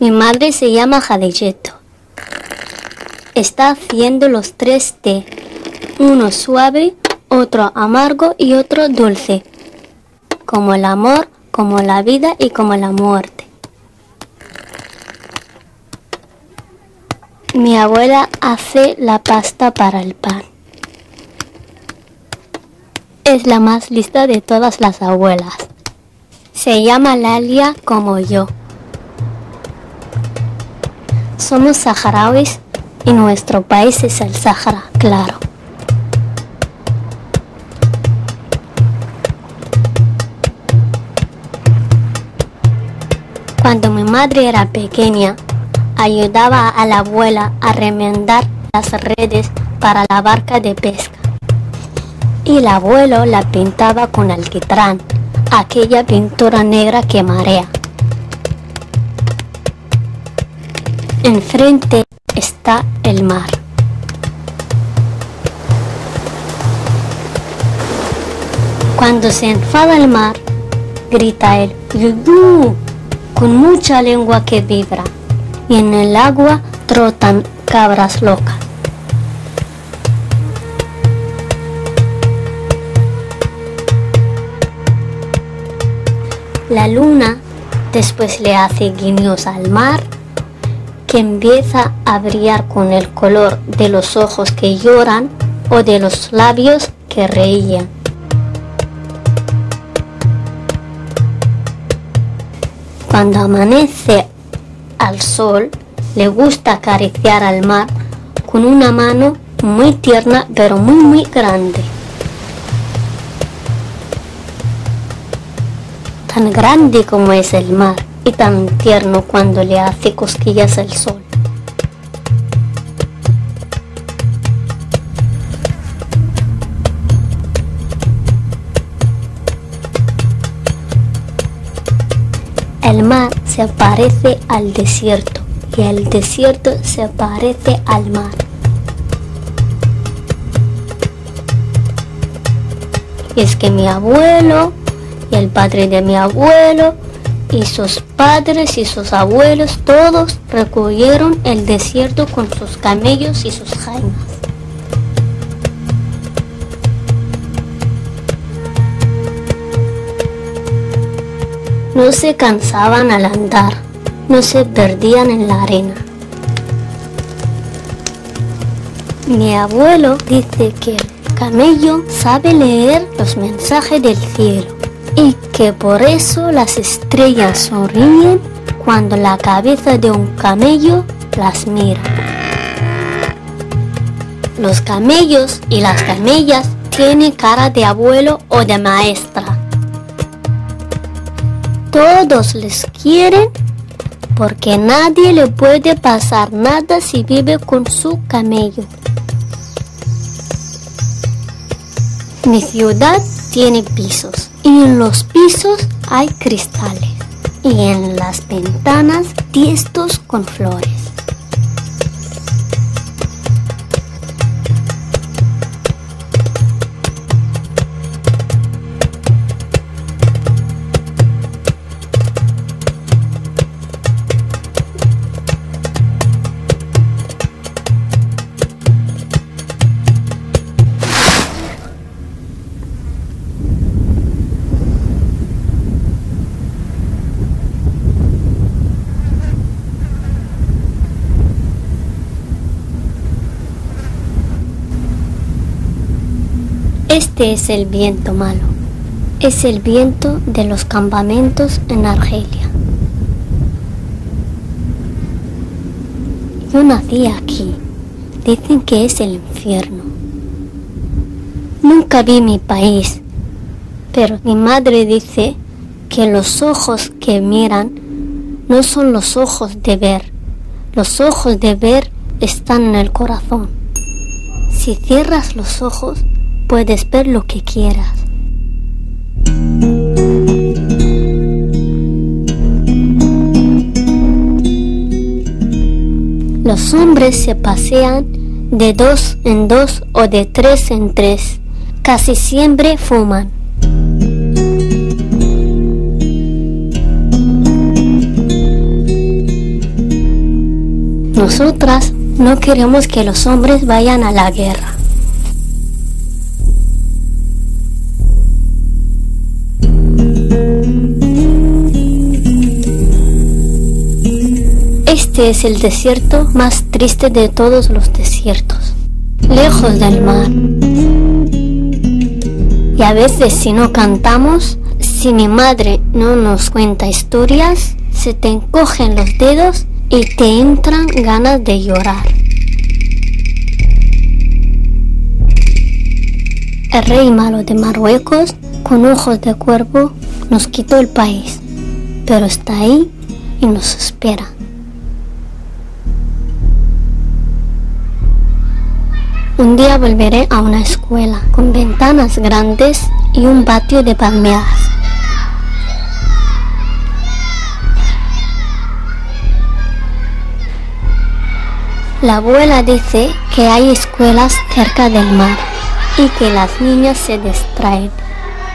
Mi madre se llama Jadilleto. Está haciendo los tres té, uno suave, otro amargo y otro dulce, como el amor, como la vida y como la muerte. Mi abuela hace la pasta para el pan. Es la más lista de todas las abuelas. Se llama Lalia como yo. Somos saharauis y nuestro país es el Sahara, claro. Cuando mi madre era pequeña, ayudaba a la abuela a remendar las redes para la barca de pesca. Y el abuelo la pintaba con alquitrán, aquella pintura negra que marea. Enfrente está el mar. Cuando se enfada el mar, grita él, ¡Yudú! con mucha lengua que vibra, y en el agua trotan cabras locas. La luna después le hace guiños al mar, que empieza a brillar con el color de los ojos que lloran o de los labios que reían. Cuando amanece al sol, le gusta acariciar al mar con una mano muy tierna pero muy muy grande. Tan grande como es el mar y tan tierno cuando le hace cosquillas el sol. El mar se parece al desierto y el desierto se parece al mar. Y es que mi abuelo y el padre de mi abuelo y sus padres y sus abuelos todos recorrieron el desierto con sus camellos y sus jaimas. No se cansaban al andar, no se perdían en la arena. Mi abuelo dice que el camello sabe leer los mensajes del cielo y que por eso las estrellas sonríen cuando la cabeza de un camello las mira. Los camellos y las camellas tienen cara de abuelo o de maestra. Todos les quieren porque nadie le puede pasar nada si vive con su camello. Mi ciudad tiene pisos y en los pisos hay cristales y en las ventanas tiestos con flores. Este es el viento malo. Es el viento de los campamentos en Argelia. Yo nací aquí. Dicen que es el infierno. Nunca vi mi país, pero mi madre dice que los ojos que miran no son los ojos de ver. Los ojos de ver están en el corazón. Si cierras los ojos, puedes ver lo que quieras. Los hombres se pasean de dos en dos o de tres en tres. Casi siempre fuman. Nosotras no queremos que los hombres vayan a la guerra. Este es el desierto más triste de todos los desiertos, lejos del mar. Y a veces si no cantamos, si mi madre no nos cuenta historias, se te encogen los dedos y te entran ganas de llorar. El rey malo de Marruecos, con ojos de cuervo, nos quitó el país, pero está ahí y nos espera. Un día volveré a una escuela con ventanas grandes y un patio de palmeras. La abuela dice que hay escuelas cerca del mar y que las niñas se distraen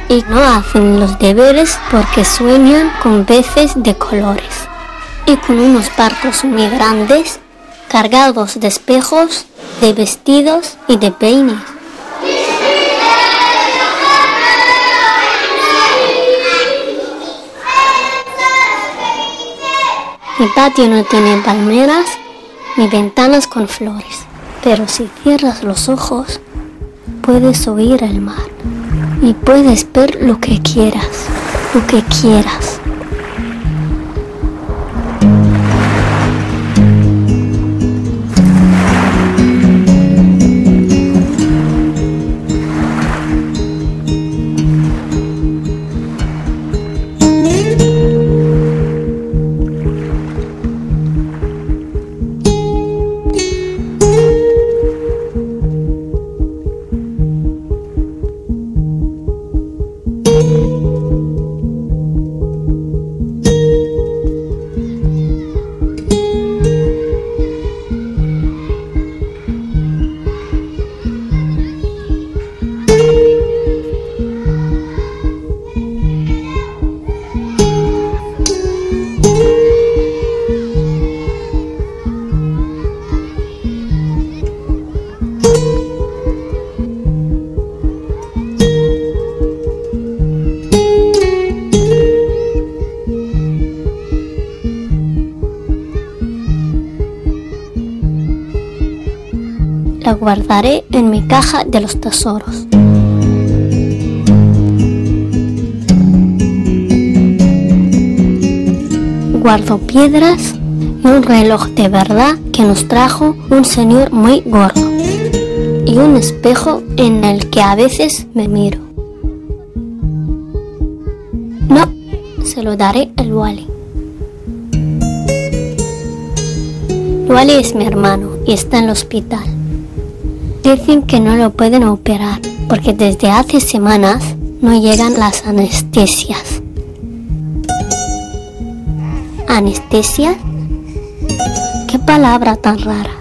y no hacen los deberes porque sueñan con peces de colores y con unos barcos muy grandes cargados de espejos de vestidos y de peines. Mi patio no tiene palmeras ni ventanas con flores, pero si cierras los ojos puedes oír el mar y puedes ver lo que quieras, lo que quieras. La guardaré en mi caja de los tesoros. Guardo piedras y un reloj de verdad que nos trajo un señor muy gordo y un espejo en el que a veces me miro. No, se lo daré al Wally. Wally es mi hermano y está en el hospital. Dicen que no lo pueden operar porque desde hace semanas no llegan las anestesias. ¿Anestesia? ¿Qué palabra tan rara?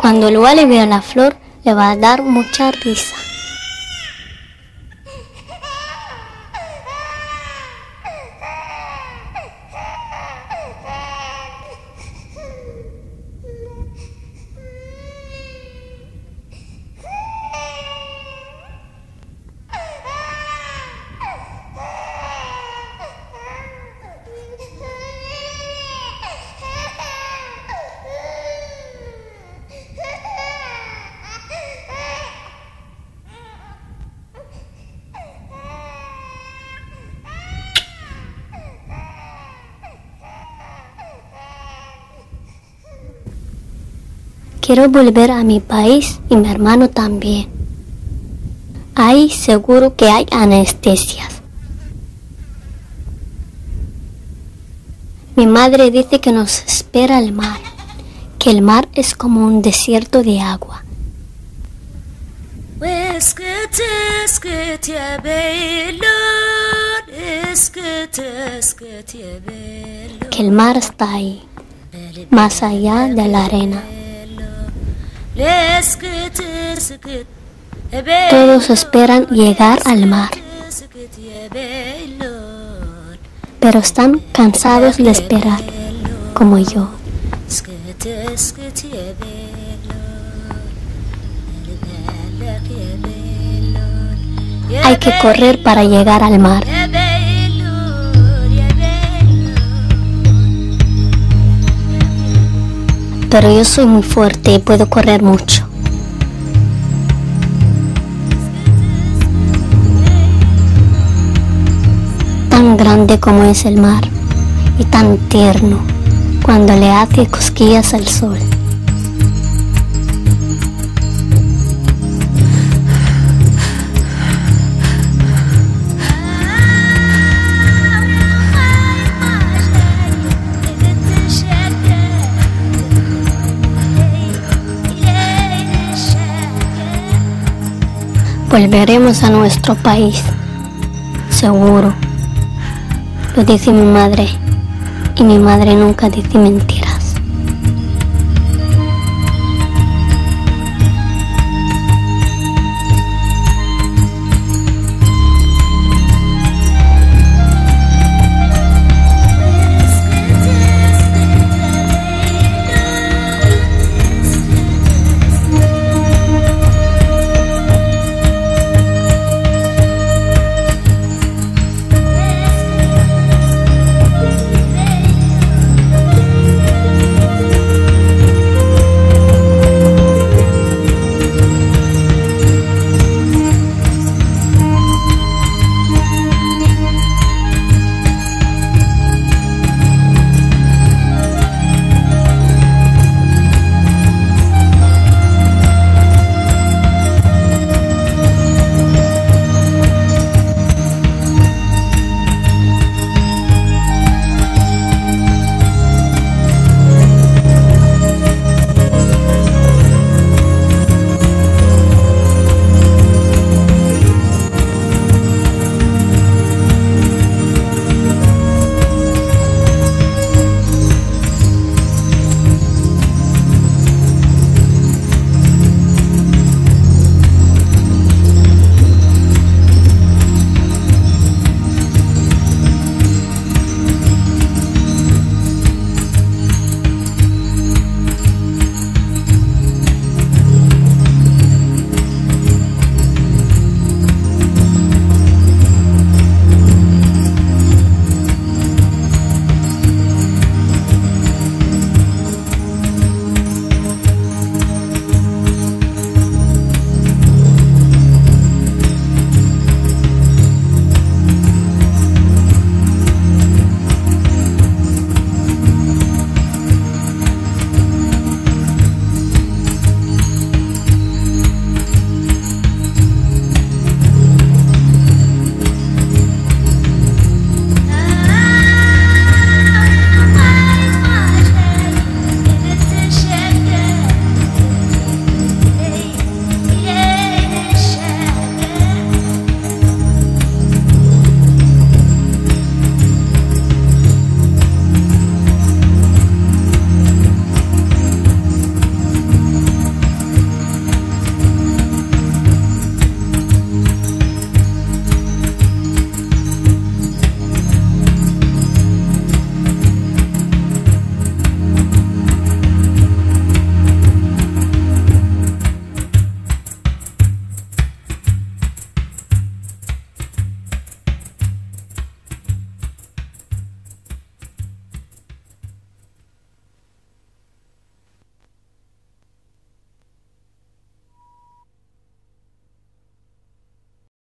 Cuando el le vea la flor, le va a dar mucha risa. Quiero volver a mi país y mi hermano también. Ahí seguro que hay anestesias. Mi madre dice que nos espera el mar, que el mar es como un desierto de agua. Que el mar está ahí, más allá de la arena. Todos esperan llegar al mar, pero están cansados de esperar, como yo. Hay que correr para llegar al mar. Pero yo soy muy fuerte y puedo correr mucho. Tan grande como es el mar y tan tierno cuando le hace cosquillas al sol. Volveremos a nuestro país, seguro. Lo dice mi madre y mi madre nunca dice mentira.